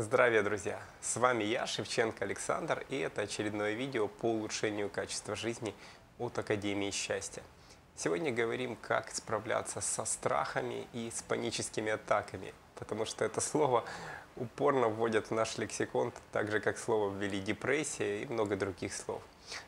Здравия, друзья! С вами я, Шевченко Александр, и это очередное видео по улучшению качества жизни от Академии Счастья. Сегодня говорим, как справляться со страхами и с паническими атаками, потому что это слово упорно вводят в наш лексикон, так же, как слово ввели депрессия и много других слов.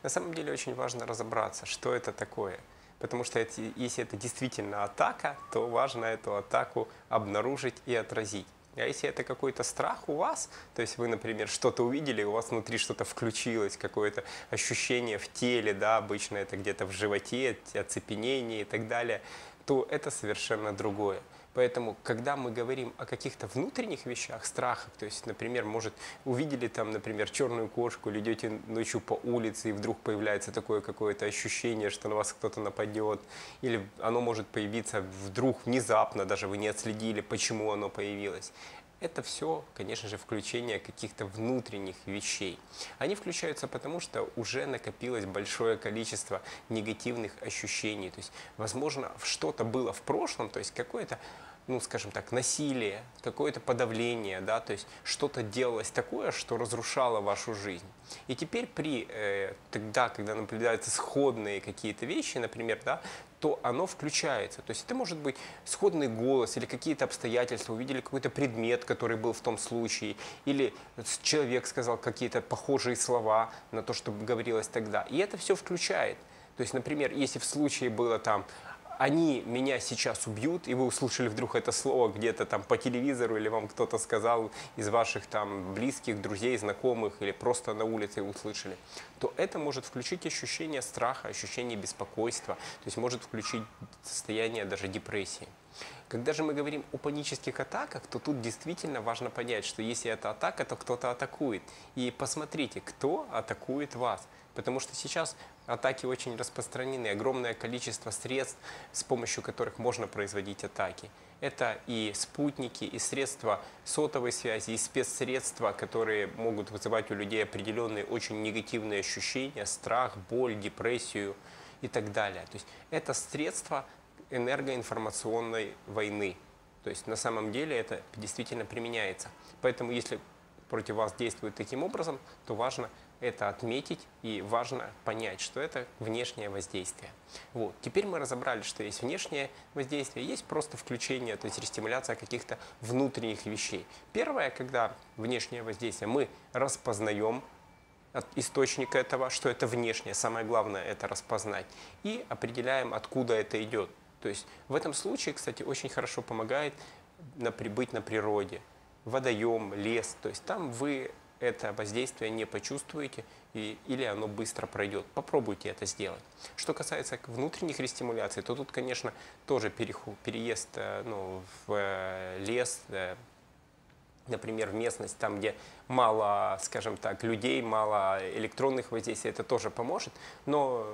На самом деле очень важно разобраться, что это такое – Потому что если это действительно атака, то важно эту атаку обнаружить и отразить. А если это какой-то страх у вас, то есть вы, например, что-то увидели, у вас внутри что-то включилось, какое-то ощущение в теле, да, обычно это где-то в животе, оцепенение и так далее, то это совершенно другое. Поэтому, когда мы говорим о каких-то внутренних вещах, страхах, то есть, например, может, увидели там, например, черную кошку, или идете ночью по улице, и вдруг появляется такое какое-то ощущение, что на вас кто-то нападет, или оно может появиться вдруг внезапно, даже вы не отследили, почему оно появилось. Это все, конечно же, включение каких-то внутренних вещей. Они включаются потому, что уже накопилось большое количество негативных ощущений. То есть, возможно, что-то было в прошлом, то есть какое-то ну, скажем так, насилие, какое-то подавление, да, то есть что-то делалось такое, что разрушало вашу жизнь. И теперь при, э, тогда, когда наблюдаются сходные какие-то вещи, например, да, то оно включается. То есть это может быть сходный голос или какие-то обстоятельства, увидели какой-то предмет, который был в том случае, или человек сказал какие-то похожие слова на то, что говорилось тогда. И это все включает. То есть, например, если в случае было там они меня сейчас убьют, и вы услышали вдруг это слово где-то там по телевизору, или вам кто-то сказал из ваших там близких, друзей, знакомых, или просто на улице услышали, то это может включить ощущение страха, ощущение беспокойства, то есть может включить состояние даже депрессии. Когда же мы говорим о панических атаках, то тут действительно важно понять, что если это атака, то кто-то атакует. И посмотрите, кто атакует вас. Потому что сейчас атаки очень распространены, огромное количество средств, с помощью которых можно производить атаки. Это и спутники, и средства сотовой связи, и спецсредства, которые могут вызывать у людей определенные очень негативные ощущения, страх, боль, депрессию и так далее. То есть это средства энергоинформационной войны. То есть на самом деле это действительно применяется. Поэтому если против вас действует таким образом, то важно это отметить и важно понять, что это внешнее воздействие. Вот. Теперь мы разобрали, что есть внешнее воздействие, есть просто включение, то есть рестимуляция каких-то внутренних вещей. Первое, когда внешнее воздействие, мы распознаем источник этого, что это внешнее, самое главное это распознать, и определяем, откуда это идет. То есть в этом случае, кстати, очень хорошо помогает на, быть на природе. Водоем, лес, то есть там вы это воздействие не почувствуете и, или оно быстро пройдет. Попробуйте это сделать. Что касается внутренних рестимуляций, то тут, конечно, тоже переход, переезд э, ну, в э, лес, э, например, в местность, там, где мало, скажем так, людей, мало электронных воздействий, это тоже поможет, но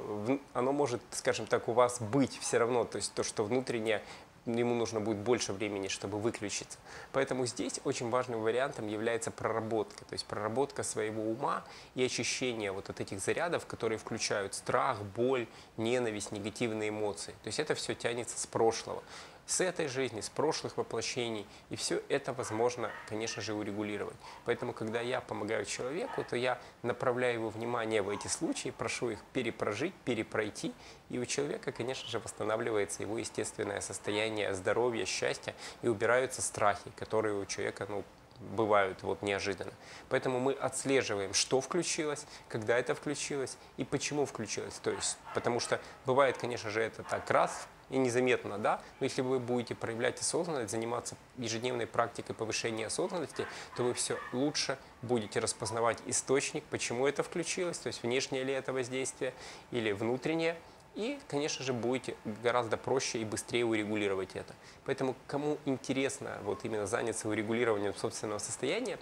оно может, скажем так, у вас быть все равно, то есть то, что внутреннее ему нужно будет больше времени, чтобы выключиться. Поэтому здесь очень важным вариантом является проработка, то есть проработка своего ума и очищение вот от этих зарядов, которые включают страх, боль, ненависть, негативные эмоции. То есть это все тянется с прошлого с этой жизни, с прошлых воплощений. И все это возможно, конечно же, урегулировать. Поэтому, когда я помогаю человеку, то я направляю его внимание в эти случаи, прошу их перепрожить, перепройти. И у человека, конечно же, восстанавливается его естественное состояние здоровья, счастья, и убираются страхи, которые у человека ну, бывают вот неожиданно. Поэтому мы отслеживаем, что включилось, когда это включилось и почему включилось. То есть, потому что бывает, конечно же, это так раз и незаметно, да, но если вы будете проявлять осознанность, заниматься ежедневной практикой повышения осознанности, то вы все лучше будете распознавать источник, почему это включилось, то есть внешнее ли это воздействие или внутреннее, и, конечно же, будете гораздо проще и быстрее урегулировать это. Поэтому, кому интересно вот именно заняться урегулированием собственного состояния,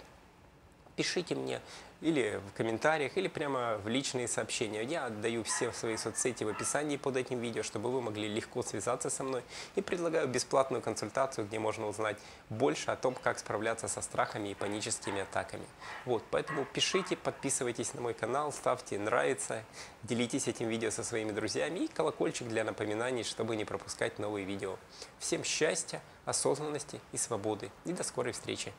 пишите мне или в комментариях, или прямо в личные сообщения. Я отдаю все свои соцсети в описании под этим видео, чтобы вы могли легко связаться со мной. И предлагаю бесплатную консультацию, где можно узнать больше о том, как справляться со страхами и паническими атаками. Вот, поэтому пишите, подписывайтесь на мой канал, ставьте нравится, делитесь этим видео со своими друзьями и колокольчик для напоминаний, чтобы не пропускать новые видео. Всем счастья, осознанности и свободы. И до скорой встречи!